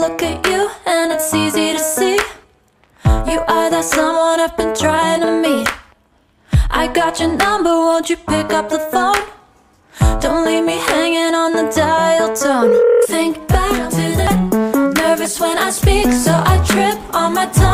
look at you and it's easy to see. You are that someone I've been trying to meet. I got your number, won't you pick up the phone? Don't leave me hanging on the dial tone. Think back to that Nervous when I speak, so I trip on my tongue